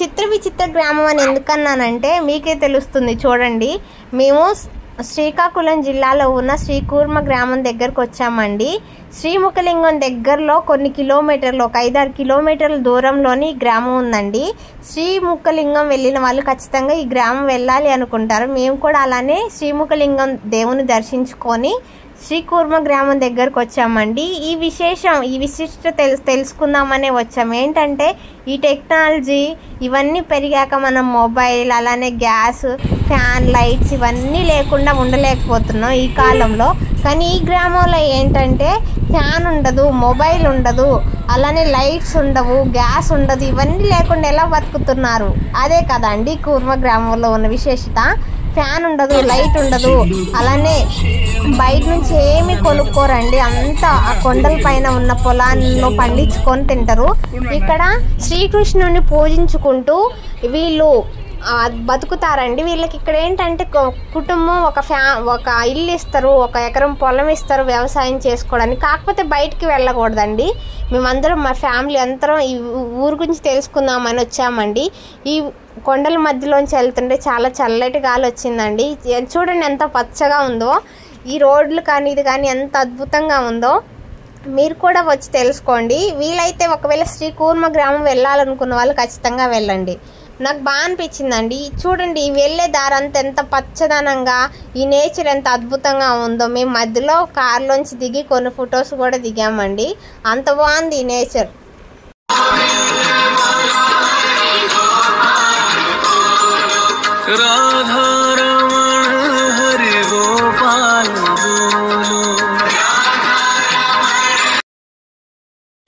చిత్ర విచిత్ర గ్రామం అని ఎందుకన్నానంటే మీకే తెలుస్తుంది చూడండి. మేము శ్రీకాకుళం జిల్లాలో ఉన్న శ్రీకూర్మ గ్రామం దగ్గరకు వచ్చామండి. శ్రీముఖలింగం దగ్గరలో కొన్ని కిలోమీటర్లు ఒక ఐదారు కిలోమీటర్ల దూరంలోని ఈ గ్రామం ఉందండి. శ్రీముఖలింగం వెళ్ళిన వాళ్ళు ఖచ్చితంగా ఈ గ్రామం వెళ్ళాలి అనుకుంటారు. మేము కూడా అలానే శ్రీముఖలింగం దేవుని దర్శించుకొని శ్రీకూర్మ గ్రామం దగ్గరకు వచ్చామండి. ఈ విశేషం ఈ విశిష్ట తెలుసు తెలుసుకుందామనే వచ్చాం. ఏంటంటే ఈ టెక్నాలజీ ఇవన్నీ పెరిగాక మనం మొబైల్ అలానే గ్యాస్ ఫ్యాన్ లైట్స్ ఇవన్నీ లేకుండా ఉండలేకపోతున్నాం ఈ కాలంలో. కానీ ఈ గ్రామంలో ఏంటంటే ఫ్యాన్ ఉండదు మొబైల్ ఉండదు అలానే లైట్స్ ఉండవు గ్యాస్ ఉండదు ఇవన్నీ లేకుండా ఎలా బతుకుతున్నారు? అదే కదండి కూర్మ గ్రామంలో ఉన్న విశేషత. ఫ్యాన్ ఉండదు లైట్ ఉండదు. అలానే బయట నుంచి ఏమి కొనుక్కోరండి. అంతా ఆ కొండల పైన ఉన్న పొలాల్లో పండించుకొని తింటారు. ఇక్కడ శ్రీకృష్ణుని పూజించుకుంటూ వీళ్ళు బతుకుతారండి. వీళ్ళకి ఇక్కడ ఏంటంటే కుటుంబం ఒక ఫ్యా ఒక ఇల్లు ఇస్తారు ఒక ఎకరం పొలం ఇస్తారు వ్యవసాయం చేసుకోవడానికి. కాకపోతే బయటికి వెళ్ళకూడదండి. మేమందరం మా ఫ్యామిలీ అందరం ఈ ఊరు గురించి తెలుసుకుందామని వచ్చామండి. ఈ కొండల మధ్యలోంచి వెళ్తుంటే చాలా చల్లటి గాలి వచ్చిందండి. చూడండి ఎంత పచ్చగా ఉందో. ఈ రోడ్లు కానీ ఇది కానీ ఎంత అద్భుతంగా ఉందో. మీరు కూడా వచ్చి తెలుసుకోండి. వీలైతే ఒకవేళ శ్రీ కూర్మ గ్రామం వెళ్ళాలనుకున్న వాళ్ళు ఖచ్చితంగా వెళ్ళండి. నాకు బాగా అనిపించిందండి. చూడండి వెళ్ళే దారంత ఎంత పచ్చదనంగా ఈ నేచర్ ఎంత అద్భుతంగా ఉందో. మేము మధ్యలో కార్లోంచి దిగి కొన్ని ఫొటోస్ కూడా దిగామండి. అంత బాగుంది ఈ నేచర్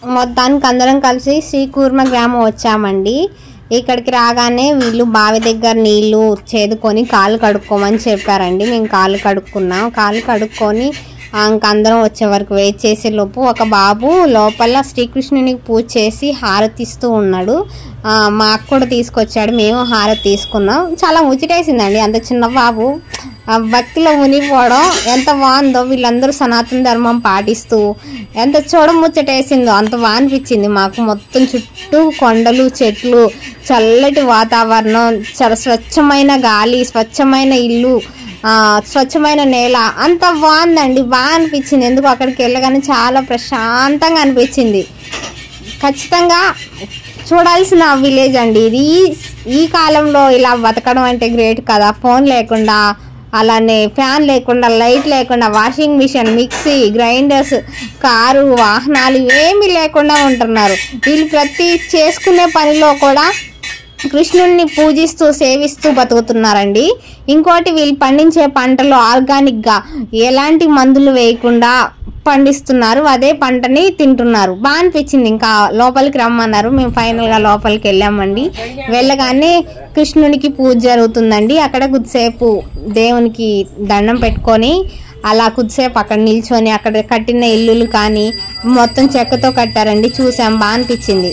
మొత్తానికి అందరం కలిసి శ్రీకూర్మ గ్రామం వచ్చామండి. ఇక్కడికి రాగానే వీళ్ళు బావి దగ్గర నీళ్ళు చేదుకొని కాలు కడుక్కోమని చెప్పారండి. మేము కాలు కడుక్కున్నాం. కాలు కడుక్కొని ఇంక అందరం వచ్చే వరకు వెయిట్ చేసే లోపు ఒక బాబు లోపల శ్రీకృష్ణునికి పూజ చేసి హారతి ఇస్తూ ఉన్నాడు. మాకు కూడా తీసుకొచ్చాడు. మేము హారతి తీసుకున్నాం. చాలా ముచ్చటేసిందండి. అంత చిన్న బాబు. ఆ భక్తిలో మునిగిపోవడం ఎంత బాగుందో వీళ్ళందరూ సనాతన ధర్మం పాటిస్తూ ఎంత చూడముచ్చటేసిందో అంత బాగా అనిపించింది మాకు. మొత్తం చుట్టూ కొండలు చెట్లు చల్లటి వాతావరణం చాలా స్వచ్ఛమైన గాలి స్వచ్ఛమైన ఇల్లు స్వచ్ఛమైన నేల. అంత బాగుందండి. బాగా అనిపించింది ఎందుకు అక్కడికి వెళ్ళగానే చాలా ప్రశాంతంగా అనిపించింది. ఖచ్చితంగా చూడాల్సిన విలేజ్ అండి ఇది. ఈ- ఈ కాలంలో ఇలా బతకడం అంటే గ్రేట్ కదా. ఫోన్ లేకుండా అలానే ఫ్యాన్ లేకుండా లైట్ లేకుండా washing machine mixie grinders car వాహనాలు ఏమీ లేకుండా ఉంటున్నారు. వీళ్ళు ప్రతి చేసుకునే పనిలో కూడా కృష్ణుణ్ణి పూజిస్తూ సేవిస్తూ బతుకుతున్నారండి. ఇంకోటి వీళ్ళు పండించే పంటలు ఆర్గానిక్గా ఎలాంటి మందులు వేయకుండా పండిస్తున్నారు అదే పంటని తింటున్నారు. బాగా అనిపించింది ఇంకా లోపలికి రమ్మన్నారు. మేము ఫైనల్గా లోపలికి వెళ్ళామండి. వెళ్ళగానే కృష్ణునికి పూజ జరుగుతుందండి. అక్కడ కొద్దిసేపు దేవునికి దండం పెట్టుకొని అలా కొద్దిసేపు అక్కడ నిల్చొని అక్కడ కట్టిన ఇల్లులు కానీ మొత్తం చెక్కతో కట్టారండి. చూసాం బాగా అనిపించింది.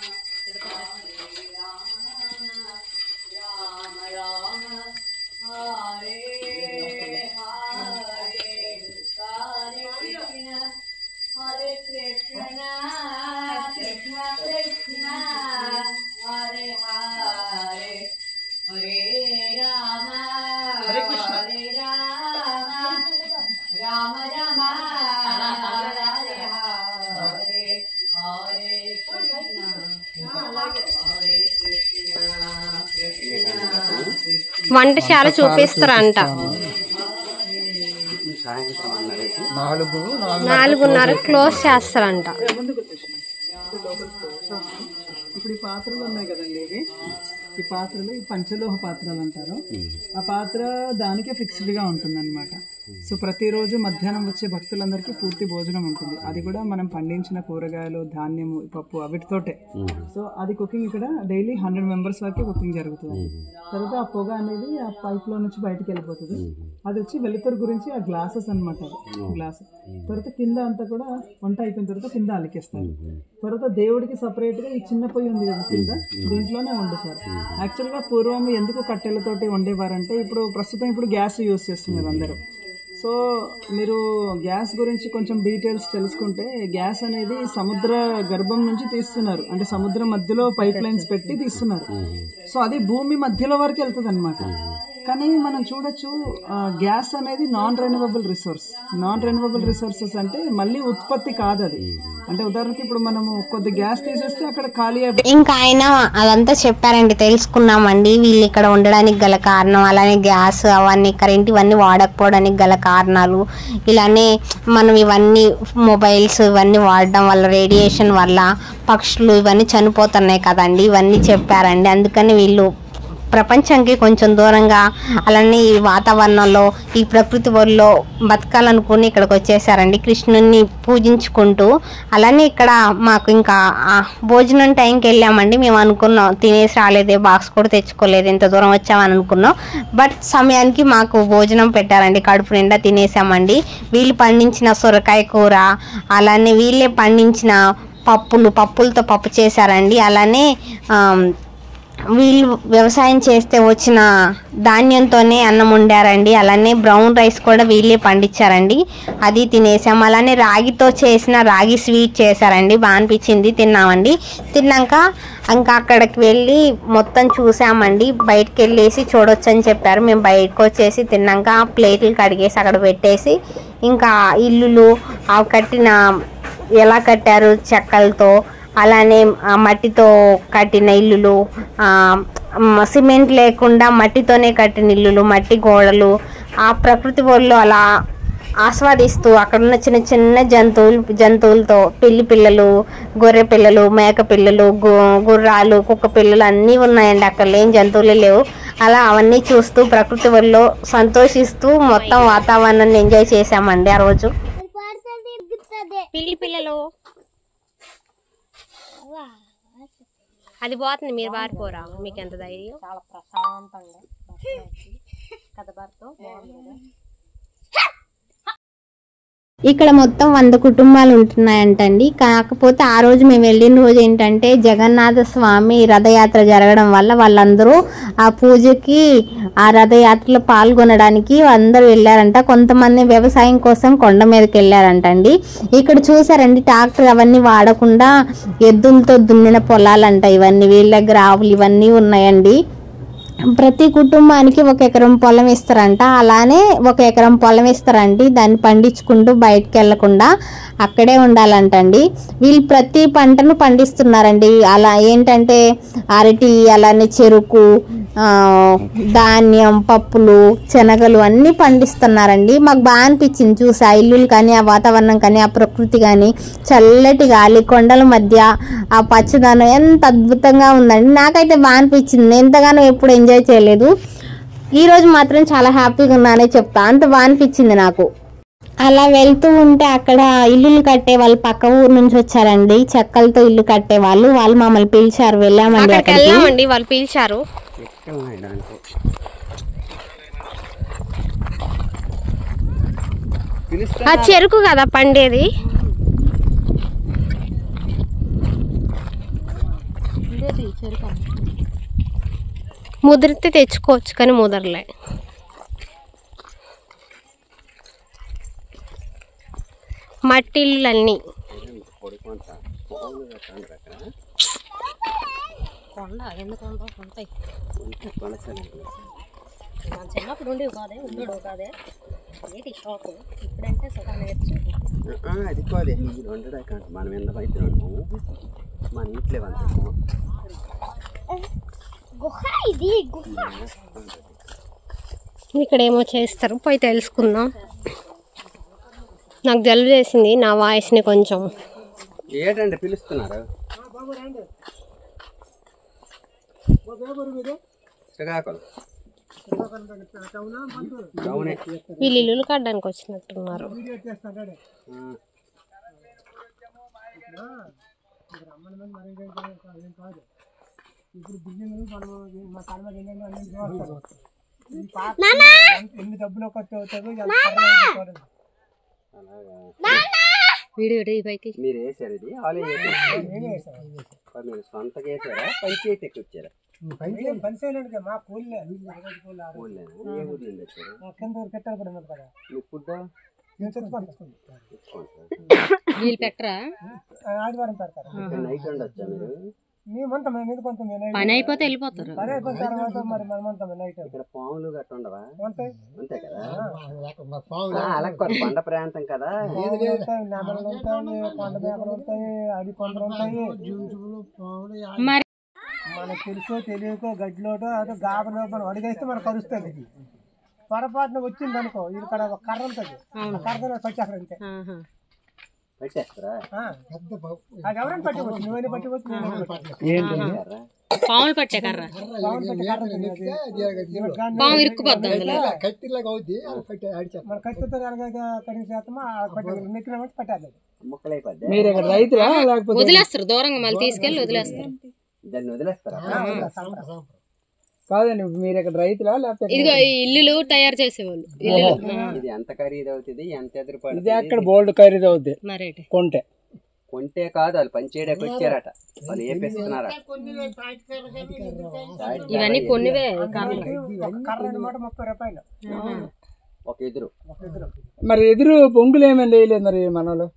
వంటశాల చూపిస్తారంట. నాలుగు నాలుగు నాలుగున్నర క్లోజ్ చేస్తారంట. ఇప్పుడు ఈ పాత్రలు ఉన్నాయి కదండి ఇవి. ఈ పాత్రలు ఈ పంచలోహ పాత్రలు అంటారు. ఆ పాత్ర దానికే ఫిక్స్డ్గా ఉంటుంది అనమాట సో ప్రతిరోజు మధ్యాహ్నం వచ్చే భక్తులందరికీ పూర్తి భోజనం ఉంటుంది. అది కూడా మనం పండించిన కూరగాయలు ధాన్యము పప్పు అవిటితోటే. సో అది కుకింగ్ ఇక్కడ డైలీ హండ్రెడ్ మెంబర్స్ వరకు కుకింగ్ జరుగుతుంది. తర్వాత ఆ పొగ అనేది ఆ పైప్లో నుంచి బయటికి వెళ్ళిపోతుంది. అది వచ్చి వెలుతురు గురించి ఆ గ్లాసెస్ అనమాట గ్లాస్ తర్వాత కింద అంతా కూడా వంట అయిపోయిన తర్వాత కింద అలికేస్తారు. తర్వాత దేవుడికి సపరేట్గా ఈ చిన్న పొయ్యి ఉంది కదా కింద దీంట్లోనే వండుతారు. యాక్చువల్గా పూర్వం ఎందుకు కట్టెలతోటి వండేవారంటే ఇప్పుడు ప్రస్తుతం ఇప్పుడు గ్యాస్ యూస్ చేస్తున్నారు అందరూ. సో మీరు గ్యాస్ గురించి కొంచెం డీటెయిల్స్ తెలుసుకుంటే గ్యాస్ అనేది సముద్ర గర్భం నుంచి తీస్తున్నారు. అంటే సముద్రం మధ్యలో పైప్ లైన్స్ పెట్టి తీస్తున్నారు. సో అది భూమి మధ్యలో వరకు వెళ్తుంది అనమాట కానీ మనం చూడొచ్చు గ్యాస్ అనేది non renewable resource non renewable resources అంటే మళ్ళీ ఉత్పత్తి కాదు అది అంటే ఉదాహరణకి ఇప్పుడు మనము కొద్ది గ్యాస్ తీసేస్తే అక్కడ ఖాళీ ఇంకా ఆయన అదంతా చెప్పారండి తెలుసుకున్నామండి. వీళ్ళు ఇక్కడ ఉండడానికి గల కారణం అలానే గ్యాస్ అవన్నీ కరెంట్ ఇవన్నీ వాడకపోవడానికి గల కారణాలు. ఇలానే మనం ఇవన్నీ మొబైల్స్ ఇవన్నీ వాడడం వల్ల రేడియేషన్ వల్ల పక్షులు ఇవన్నీ చనిపోతున్నాయి కదండి. ఇవన్నీ చెప్పారండి. అందుకని వీళ్ళు ప్రపంచానికి కొంచెం దూరంగా అలానే ఈ వాతావరణంలో ఈ ప్రకృతి వల్ల బతకాలనుకుని ఇక్కడికి వచ్చేసారండి కృష్ణుని పూజించుకుంటూ అలానే ఇక్కడ మాకు ఇంకా భోజనం టైంకి వెళ్ళామండి. మేము అనుకున్నాం తినేసి రాలేదే బాక్స్ కూడా తెచ్చుకోలేదు ఇంత దూరం వచ్చామని అనుకున్నాం బట్ సమయానికి మాకు భోజనం పెట్టారండి. కడుపు నిండా తినేసామండి. వీళ్ళు పండించిన సొరకాయ కూర అలానే వీళ్ళే పండించిన పప్పులు పప్పులతో పప్పు చేశారండి. అలానే వీళ్ళు వ్యవసాయం చేస్తే వచ్చిన ధాన్యంతోనే అన్నం వండారండి. అలానే బ్రౌన్ రైస్ కూడా వీళ్ళే పండించారండి. అది తినేసాం. అలానే రాగితో చేసిన రాగి స్వీట్ చేశారండి. బాగా అనిపించింది. తిన్నామండి. తిన్నాక ఇంకా అక్కడికి వెళ్ళి మొత్తం చూసామండి. బయటకు వెళ్ళేసి చూడొచ్చు అని చెప్పారు. మేము బయటకు వచ్చేసి తిన్నాక ప్లేట్లు కడిగేసి అక్కడ పెట్టేసి ఇంకా ఇల్లులు అవి కట్టిన ఎలా కట్టారు? చెక్కలతో అలానే ఆ మట్టితో కట్టిన ఇల్లులు సిమెంట్ లేకుండా మట్టితోనే కట్టిన ఇల్లులు మట్టి గోడలు ఆ ప్రకృతి ఒళ్ళో అలా ఆస్వాదిస్తూ అక్కడ ఉన్న చిన్న చిన్న జంతువులు జంతువులతో పిల్లి పిల్లలు గొర్రె పిల్లలు మేక పిల్లలు గు- గుర్రాలు కుక్క పిల్లలు అన్నీ ఉన్నాయండి అక్కడ. లేని జంతువులే లేవు. అలా అవన్నీ చూస్తూ ప్రకృతి ఒళ్ళో సంతోషిస్తూ మొత్తం వాతావరణాన్ని ఎంజాయ్ చేశామండి ఆ రోజు. పిల్లి పిల్లలు. అది పోతుంది మీరు పారిపోరా మీకు ఎంత ధైర్యం? చాలా ప్రశాంతంగా కథబార్తో బాగుంది. ఇక్కడ మొత్తం వంద కుటుంబాలు ఉంటున్నాయంటండి. కాకపోతే ఆ రోజు మేము వెళ్ళిన రోజు ఏంటంటే జగన్నాథ స్వామి రథయాత్ర జరగడం వల్ల వాళ్ళందరూ ఆ పూజకి ఆ రథయాత్రలో పాల్గొనడానికి అందరూ వెళ్ళారంట. కొంతమంది వ్యవసాయం కోసం కొండ మీదకి వెళ్ళారంటండి. ఇక్కడ చూసారండి ట్రాక్టర్ అవన్నీ వాడకుండా ఎద్దులతో దున్నిన పొలాలంట. ఇవన్నీ వీళ్ళ దగ్గర ఆవులు ఇవన్నీ ఉన్నాయండి. ప్రతి కుటుంబానికి ఒక ఎకరం పొలం ఇస్తారంట. అలానే ఒక ఎకరం పొలం ఇస్తారండి. దాన్ని పండించుకుంటూ బయటకు వెళ్ళకుండా అక్కడే ఉండాలంటండి. వీళ్ళు ప్రతి పంటను పండిస్తున్నారండి. అలా ఏంటంటే అరటి అలానే చెరుకు ధాన్యం పప్పులు శనగలు అన్నీ పండిస్తున్నారండి. మాకు బాగా అనిపించింది చూసి. ఆ ఇల్లులు కానీ ఆ వాతావరణం కానీ ఆ ప్రకృతి కానీ చల్లటి గాలి కొండల మధ్య ఆ పచ్చదనం ఎంత అద్భుతంగా ఉందండి. నాకైతే బాగా అనిపించింది. ఎంతగానో ఎప్పుడు ఎంజాయ్ చేయలేదు. ఈ రోజు మాత్రం చాలా హ్యాపీగా ఉన్నానే చెప్తా. అంత బాగా అనిపించింది నాకు. అలా వెళ్తూ ఉంటే అక్కడ ఇల్లులు కట్టే వాళ్ళు పక్క ఊరు నుంచి వచ్చారండి. చెక్కలతో ఇల్లు కట్టే వాళ్ళు. వాళ్ళు మమ్మల్ని పిలిచారు. వెళ్ళామండి వెళ్ళామండి. వాళ్ళు పిలిచారు. ఆ చెరుకు కదా పండేది. ముదిరితే తెచ్చుకోవచ్చు కానీ ముదరలే. మట్టి ఇల్లులన్నీ కొండ ఎందుకు ఉండవు ఉంటాయి? చిన్నప్పుడు ఉండేవి కాదే ఉండడు కాదే ఏంటి షాక్ ఇప్పుడంటే సగం నేర్చు. అది కాదే. అంట మనం ఎంత బయట మన ఇంట్లో వంటాము ఇక్కడ ఏమో చేస్తారు. పోయి తెలుసుకుందాం. నాకు జలుబు చేసింది నా వాయిస్ని కొంచెం. ఏంటండి పిలుస్తున్నారు? శ్రీకాకుళం. వీళ్ళు ఇల్లులు కట్టడానికి వచ్చినట్టున్నారు. ఆ. ఎన్ని డబ్బులు ఖర్చు అవుతుందో వీడియో పైకి. మీరు వేసారు ఇది? ఆలే మీరు సొంతగా వేసారా? పంచాయతీ ఎక్కొచ్చారా పని చేయలేదు మా కూలి ఊళ్ళేనా? ఏ ఊరు నుండి వచ్చారు కింద పెట్టాలి కూడా ఉన్నది కదా. పెట్టరా? ఆదివారం పెడతారు. నైట్ ఉండొచ్చా మీరు? మేమంతా మేము మీద కొంత పని అయిపోతే వెళ్ళిపోతారు. పని అయిపోయిన తర్వాత మరి మనమంతా నైట్ ఇక్కడ పాములు గట్ట ఉండవా? ఉంటాయి అంతే కదా? అలా కొండ ప్రాంతం కదా? ఉంటాయి నెమలు ఉంటాయి కొండ మేకలు ఉంటాయి. అడి కొండలు ఉంటాయి. మరి మనకు తెలుసో తెలియకో గడ్డిలోటో అదో గాబలో మనం అడిగేస్తే మనకు కలుస్తుంది ఇది. పొరపాటున వచ్చింది అనుకో ఇది ఇక్కడ ఒక కర్ర ఉంటుంది. కర్ర అంతే. ఆహా. పెట్టేస్తారా? ఎవరైనా పట్టుకోవచ్చు నువ్వైనా పట్టుకోవచ్చు? పాములు పట్టే కర్ర. పాము ఇరుక్కుపోద్ది అందులో. మన కత్తితో ఎలాగైతే కడిగి చేస్తామో ఆ పట్టే నెక్కినామంటే పట్టాలి ముక్కలైపోద్ది? మీరు ఇక్కడ రైతురా లేకపోతే వదిలేస్తారు దూరంగా మళ్ళీ తీసుకెళ్ళి వదిలేస్తారు. దాన్ని వదిలేస్తారా? కాదండి మీరు ఇక్కడ రైతులా లేకపోతే ఇదిగో ఈ ఇల్లులు తయారు చేసేవాళ్ళు. ఇల్లులు. ఇది ఎంత ఖరీదు అవుతుంది ఎంత ఎదురు ఇది పడుతుంది అక్కడ బోల్డ్ ఖరీదు అవుద్ది. మరేటి? కొంటే. కొంటే కాదు వాళ్ళు పంచేయడానికి వచ్చారట వాళ్ళు ఏపిస్తున్నారట ఇవన్నీ కొన్నివే ముప్పై రూపాయలు. ఒక ఎదురు. మరి ఎదురు పొంగులు ఏమేమి వేయలేదు మరి మనలో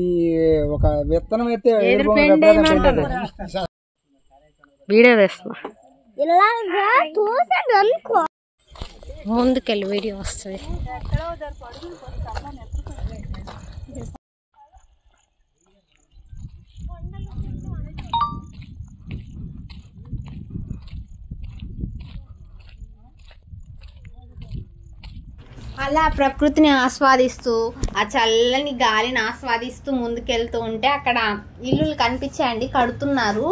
ఈ ఒక విత్తనం అయితే ఎదురు పొంగులు ఇలాగా చూసాడు అనుకో ముందుకెళ్ళి వీడియో వస్తుంది. అలా ప్రకృతిని ఆస్వాదిస్తూ ఆ చల్లని గాలిని ఆస్వాదిస్తూ ముందుకెళ్తూ ఉంటే అక్కడ ఇల్లులు కనిపించాయండి కడుతున్నారు.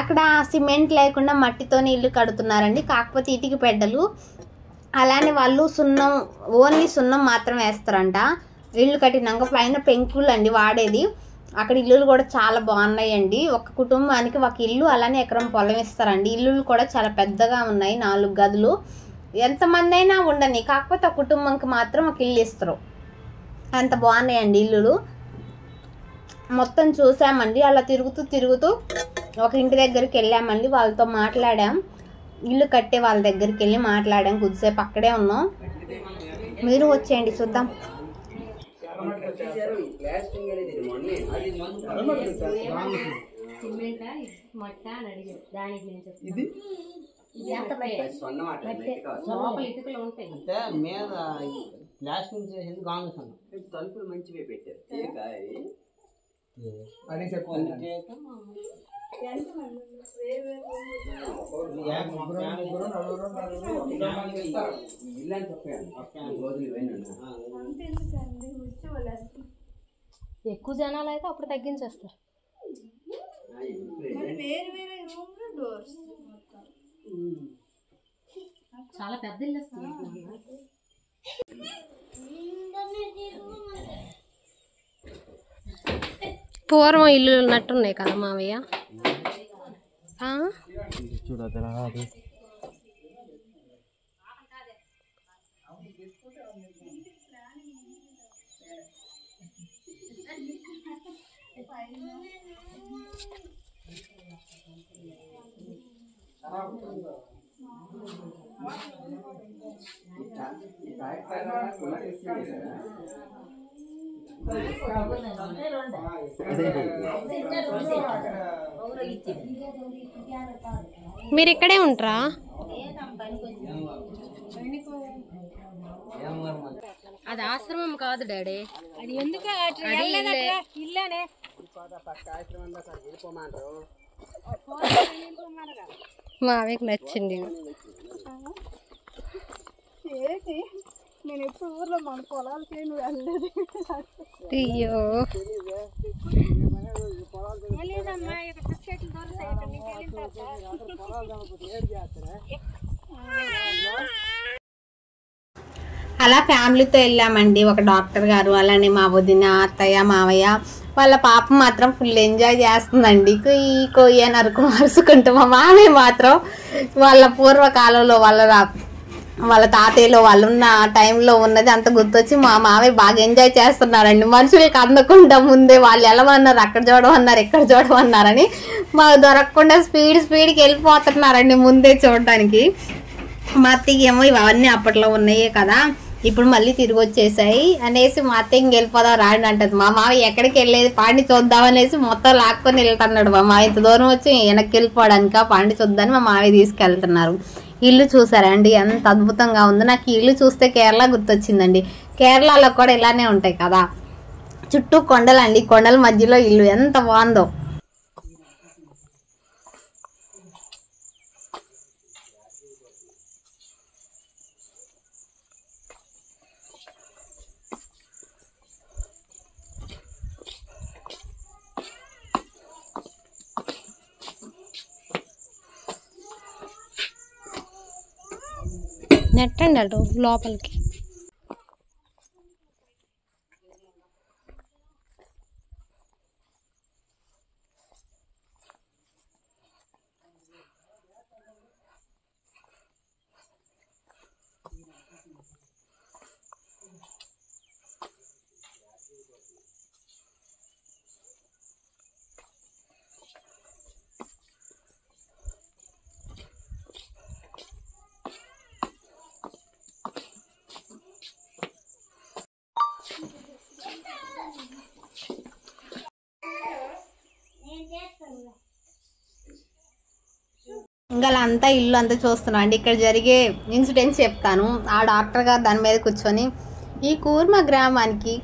అక్కడ సిమెంట్ లేకుండా మట్టితోనే ఇల్లు కడుతున్నారండి. కాకపోతే ఇటుక పెడ్డలు. అలానే వాళ్ళు సున్నం ఓన్లీ సున్నం మాత్రం వేస్తారంట. ఇల్లు కట్టినాక పైన పెంకులు అండి వాడేది. అక్కడ ఇల్లులు కూడా చాలా బాగున్నాయండి. ఒక కుటుంబానికి ఒక ఇల్లు అలానే ఎకరం పొలం ఇస్తారండి. ఇల్లులు కూడా చాలా పెద్దగా ఉన్నాయి నాలుగు గదులు. ఎంతమంది అయినా ఉండని కాకపోతే ఆ కుటుంబంకి మాత్రం ఒక ఇల్లు ఇస్తారు. అంత బాగున్నాయండి ఇల్లులు. మొత్తం చూసామండి. అలా తిరుగుతూ తిరుగుతూ ఒక ఇంటి దగ్గరికి వెళ్ళామండి. వాళ్ళతో మాట్లాడాం. ఇల్లు కట్టే వాళ్ళ దగ్గరికి వెళ్ళి మాట్లాడాం. కొద్దిసేపు అక్కడే ఉన్నాం. మీరు వచ్చేయండి చూద్దాం. ఇది? అంటే మీద ప్లాస్టింగ్ చేసింది కాంగ్రెస్ తలుపులు మంచివే పెట్టారు. అని ఎక్కువ జనాలు అయితే అప్పుడు తగ్గించేస్తారు. చాలా పెద్ద ఇల్లు వస్తుంది. పూర్వం ఇల్లు ఉన్నట్టున్నాయి కదా మావయ్య? మీరు ఇక్కడే ఉంటారా? అది ఆశ్రమం కాదు డాడీ. అది ఎందుకు మావయ్యకి నచ్చింది. నేను ఎప్పుడు ఊర్లో మన పొలాలు చేయను వెళ్ళలేదు. అయ్యో. అలా ఫ్యామిలీతో వెళ్ళామండి. ఒక డాక్టర్ గారు అలానే మా వదిన అత్తయ్య మావయ్య. వాళ్ళ పాప మాత్రం ఫుల్ ఎంజాయ్ చేస్తుందండి. కొయ్యి కొయ్యి అని అరుకు మరుచుకుంటూ మా మామయ్య మాత్రం వాళ్ళ పూర్వకాలంలో వాళ్ళ రా- వాళ్ళ తాతయ్యలో వాళ్ళు ఉన్న టైంలో ఉన్నది అంత గుర్తొచ్చి మా మామయ్య బాగా ఎంజాయ్ చేస్తున్నారండి. మనుషులకి అందకుండా ముందే వాళ్ళు ఎలా అన్నారు అక్కడ చూడమన్నారు ఎక్కడ చూడమన్నారని మాకు దొరకకుండా స్పీడ్ స్పీడ్కి వెళ్ళిపోతున్నారండి ముందే చూడడానికి మా అత్తయ్య ఏమో ఇవన్నీ అప్పట్లో ఉన్నాయే కదా ఇప్పుడు మళ్ళీ తిరిగి వచ్చేసాయి అనేసి మా అత్తయ్య ఇంక వెళ్ళిపోదాం రాండి అంటది. మా మావ ఎక్కడికి వెళ్ళేది పాండి చూద్దాం అనేసి మొత్తం లాక్కొని వెళ్తున్నాడు మా మావ ఇంత దూరం వచ్చి వెనక్కి వెళ్ళిపోవడానికి పాండి చూద్దామని మా మావయ్య తీసుకెళ్తున్నారు. ఇల్లు చూసారండి? ఎంత అద్భుతంగా ఉందో. నాకు ఇల్లు చూస్తే కేరళ గుర్తొచ్చిందండి. కేరళలో కూడా ఇలానే ఉంటాయి కదా. చుట్టూ కొండలండి. కొండల మధ్యలో ఇల్లు ఎంత బాగుందో. నెట్టండి అటు లోపలికి ఇంకా అంతా ఇల్లు అంతా చూస్తున్నాం అండి. ఇక్కడ జరిగే ఇన్సిడెంట్స్ చెప్తాను. ఆ డాక్టర్ గారు దాని మీద కూర్చొని ఈ కూర్మ గ్రామానికి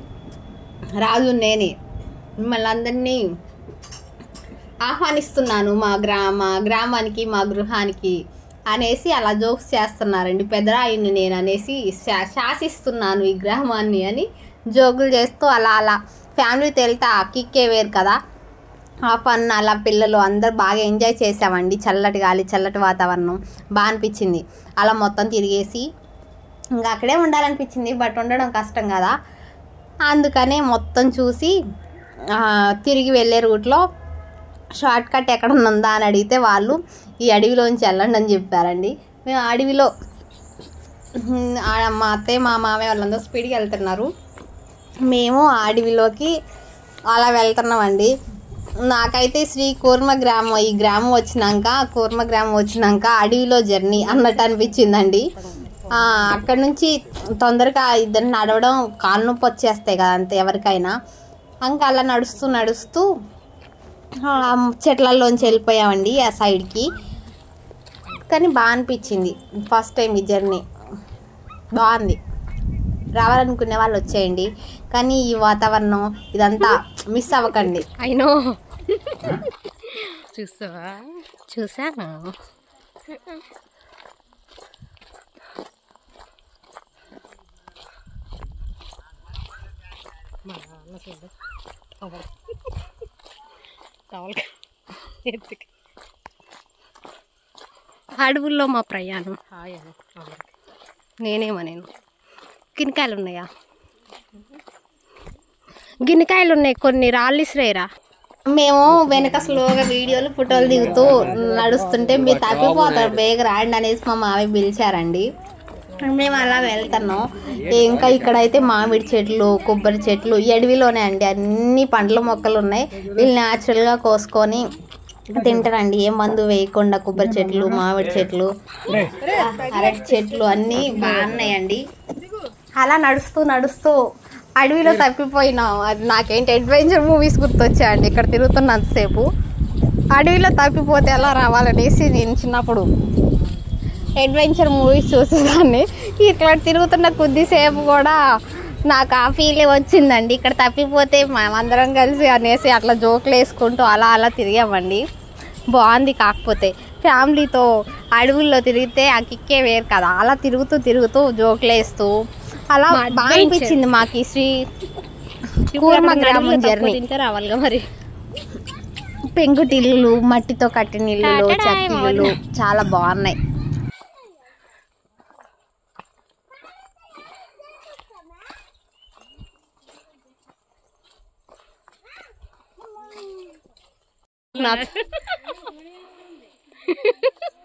రాజు నేనే. మిమ్మల్ని అందరినీ ఆహ్వానిస్తున్నాను మా గ్రామ గ్రామానికి మా గృహానికి అనేసి అలా జోక్స్ చేస్తున్నారండి. పెదరాయిని నేను అనేసి శా- శాసిస్తున్నాను ఈ గ్రామాన్ని అని జోకులు చేస్తూ అలా అలా. ఫ్యామిలీతో వెళ్తే ఆ కిక్కే వేరు కదా. ఆ ఫన్ అలా పిల్లలు అందరు బాగా ఎంజాయ్ చేసామండి. చల్లటి గాలి చల్లటి వాతావరణం. బాగా అనిపించింది. అలా మొత్తం తిరిగేసి ఇంకా అక్కడే ఉండాలనిపించింది. బట్ ఉండడం కష్టం కదా. అందుకనే మొత్తం చూసి తిరిగి వెళ్ళే రూట్లో షార్ట్ కట్ ఎక్కడ ఉందా అని అడిగితే వాళ్ళు ఈ అడవిలోంచి వెళ్ళండి అని చెప్పారండి. మేము అడవిలో మా అత్తయ్య మా మామయ్య వాళ్ళందరూ స్పీడ్గా వెళ్తున్నారు. మేము అడవిలోకి అలా వెళ్తున్నామండి. నాకైతే శ్రీ కూర్మ గ్రామం ఈ గ్రామం వచ్చినాక కూర్మ గ్రామం వచ్చినాక అడవిలో జర్నీ అన్నట్టు అనిపించిందండి. అక్కడ నుంచి తొందరగా ఇద్దరు నడవడం కాళ్ళు నొప్పి వచ్చేస్తాయి కదా అంతే ఎవరికైనా. ఇంకా అలా నడుస్తూ నడుస్తూ చెట్లలోంచి వెళ్ళిపోయామండి ఆ సైడ్కి. కానీ బాగా అనిపించింది ఫస్ట్ టైం ఈ జర్నీ. బాగుంది. రావాలనుకునే వాళ్ళు వచ్చేయండి. కానీ ఈ వాతావరణం ఇదంతా మిస్ అవ్వకండి. అయినో చూసావా? చూసాను. అడవుల్లో మా ప్రయాణం. నేనేమనేను గిన్నెకాయలు ఉన్నాయా గిన్నెకాయలు ఉన్నాయి కొన్ని రాళ్ళు ఇసిరేరా మేము వెనక స్లోగా వీడియోలు ఫోటోలు దిగుతూ నడుస్తుంటే మీరు తప్పిపోతారు బేగ రాండి అనేసి మా మావి పిలిచారండి. మేము అలా వెళ్తున్నాం. ఇంకా ఇక్కడైతే మామిడి చెట్లు కొబ్బరి చెట్లు అడవిలోనే అండి. అన్ని పండ్ల మొక్కలు ఉన్నాయి. వీళ్ళు న్యాచురల్గా కోసుకొని తింటారండి. ఏ మందు వేయకుండా కొబ్బరి చెట్లు మామిడి చెట్లు అరటి చెట్లు అన్నీ బాగున్నాయండి. అలా నడుస్తూ నడుస్తూ అడవిలో తప్పిపోయినాం. అది నాకేంటి అడ్వెంచర్ మూవీస్ గుర్తొచ్చాయండి. ఇక్కడ తిరుగుతున్నంతసేపు. అడవిలో తప్పిపోతే ఎలా రావాలనేసి నేను చిన్నప్పుడు అడ్వెంచర్ మూవీస్ చూసేదాన్ని. ఇక్కడ తిరుగుతున్న కొద్దిసేపు కూడా నాకు ఆ ఫీల్ వచ్చిందండి. ఇక్కడ తప్పిపోతే మేమందరం కలిసి అనేసి అట్లా జోకులు వేసుకుంటూ అలా అలా తిరిగామండి. బాగుంది కాకపోతే. ఫ్యామిలీతో అడవుల్లో తిరిగితే ఆ కిక్కే వేరు కదా. అలా తిరుగుతూ తిరుగుతూ జోకులు వేస్తూ అలా బాగా అనిపించింది మాకు శ్రీ కూర్మ గ్రామం జర్నీ. రావాలిగా మరి? పెంకుటిల్లు మట్టితో కట్టిన ఇల్లులు చట్టిల్లు చాలా బాగున్నాయి.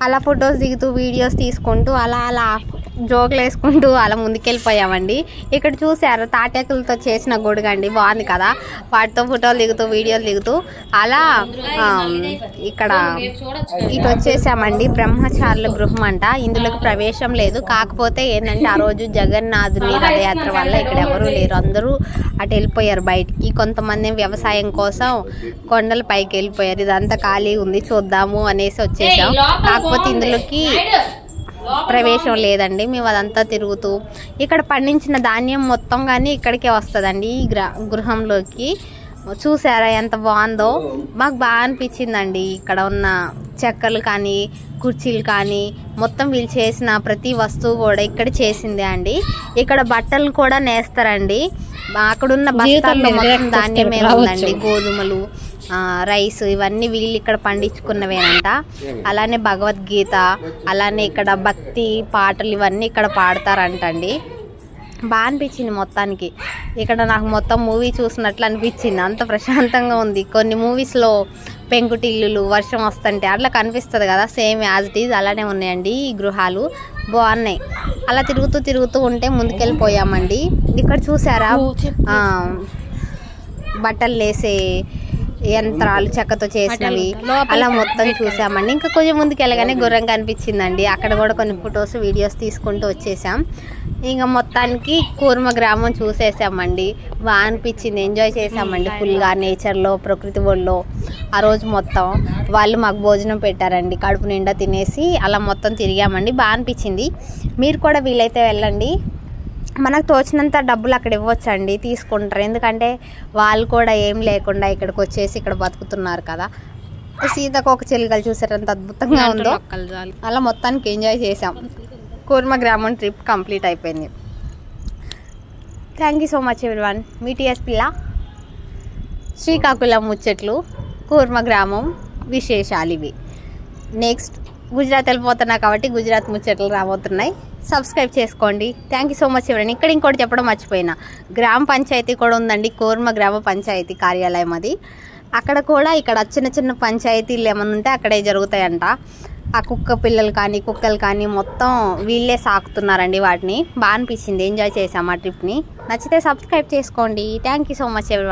అలా ఫొటోస్ దిగుతూ వీడియోస్ తీసుకుంటూ అలా అలా జోకులు వేసుకుంటూ అలా ముందుకెళ్ళిపోయామండి. ఇక్కడ చూసారు తాటాకులతో చేసిన గొడుగండి బాగుంది కదా? వాటితో ఫోటోలు దిగుతూ వీడియోలు దిగుతూ అలా ఇక్కడ ఇటు వచ్చేసామండి. బ్రహ్మచారుల గృహం అంట. ఇందులోకి ప్రవేశం లేదు. కాకపోతే ఏంటంటే ఆ రోజు జగన్నాథుని రథయాత్ర వల్ల ఇక్కడ ఎవరూ లేరు. అందరూ అటు వెళ్ళిపోయారు బయటికి. కొంతమంది వ్యవసాయం కోసం కొండల పైకి వెళ్ళిపోయారు. ఇదంతా ఖాళీ ఉంది చూద్దాము అనేసి వచ్చేసాం. కాకపోతే ఇందులోకి ప్రవేశం లేదండి. మేము అదంతా తిరుగుతూ ఇక్కడ పండించిన ధాన్యం మొత్తం కానీ ఇక్కడికే వస్తుందండి. ఈ గ్ర గృహంలోకి. చూసారా ఎంత బాగుందో? మాకు బాగా అనిపించిందండి. ఇక్కడ ఉన్న చెక్కలు కానీ కుర్చీలు కానీ మొత్తం వీళ్ళు చేసిన ప్రతి వస్తువు కూడా ఇక్కడ చేసిందే అండి. ఇక్కడ బట్టలు కూడా నేస్తారండి. అక్కడున్న బస్తాల్లో మొత్తం ధాన్యమే ఉందండి. గోధుమలు రైస్ ఇవన్నీ వీళ్ళు ఇక్కడ పండించుకున్నవేనంట. అలానే భగవద్గీత అలానే ఇక్కడ భక్తి పాటలు ఇవన్నీ ఇక్కడ పాడతారంటండి. బాగా అనిపించింది మొత్తానికి. ఇక్కడ నాకు మొత్తం మూవీ చూసినట్లు అనిపించింది. అంత ప్రశాంతంగా ఉంది. కొన్ని మూవీస్లో పెంకుటిల్లులు వర్షం వస్తుంటే అట్లా కనిపిస్తుంది కదా సేమ్ యాజ్ ఇట్ ఈజ్ అలానే ఉన్నాయండి ఈ గృహాలు. బాగున్నాయి. అలా తిరుగుతూ తిరుగుతూ ఉంటే ముందుకెళ్ళిపోయామండి. ఇక్కడ చూసారా? బట్టలు వేసే యంత్రాలు చెక్కతో చేసినవి అలా మొత్తం చూసామండి. ఇంకా కొంచెం ముందుకు వెళ్ళగానే గుర్రం కనిపించిందండి. అక్కడ కూడా కొన్ని ఫొటోస్ వీడియోస్ తీసుకుంటూ వచ్చేసాం. ఇంకా మొత్తానికి కూర్మ గ్రామం చూసేసామండి. బాగా అనిపించింది. ఎంజాయ్ చేసామండి ఫుల్గా నేచర్లో ప్రకృతి ఒళ్ళో ఆ రోజు మొత్తం వాళ్ళు మాకు భోజనం పెట్టారండి. కడుపు నిండా తినేసి అలా మొత్తం తిరిగామండి. బాగా అనిపించింది. మీరు కూడా వీలైతే వెళ్ళండి. మనకు తోచినంత డబ్బులు అక్కడ ఇవ్వచ్చండి తీసుకుంటారు. ఎందుకంటే వాళ్ళు కూడా ఏం లేకుండా ఇక్కడికి వచ్చేసి ఇక్కడ బతుకుతున్నారు కదా. సీతకోక చిలుకలు చూసారు ఎంత అద్భుతంగా ఉందో. అలా మొత్తానికి ఎంజాయ్ చేసాం కూర్మ గ్రామం ట్రిప్ కంప్లీట్ అయిపోయింది. Thank you so much everyone me TS పిల్ల శ్రీకాకుళం ముచ్చట్లు కూర్మ గ్రామం విశేషాలు ఇవి. నెక్స్ట్ గుజరాత్ వెళ్ళిపోతున్నా కాబట్టి గుజరాత్ ముచ్చట్లు రాబోతున్నాయి. సబ్స్క్రైబ్ చేసుకోండి. థ్యాంక్ యూ సో మచ్ ఎవరైనా. ఇక్కడ ఇంకోటి చెప్పడం మర్చిపోయినా. గ్రామ పంచాయతీ కూడా ఉందండి. కోర్మ గ్రామ పంచాయతీ కార్యాలయం అది. అక్కడ కూడా ఇక్కడ చిన్న చిన్న పంచాయతీలు ఏమైనా ఉంటే అక్కడే జరుగుతాయంట. ఆ కుక్క పిల్లలు కానీ కుక్కలు కానీ మొత్తం వీళ్ళే సాకుతున్నారండి వాటిని. బాగా అనిపించింది. ఎంజాయ్ చేసాం ఆ ట్రిప్ని నచ్చితే సబ్స్క్రైబ్ చేసుకోండి. థ్యాంక్ యూ సో మచ్ ఎవరి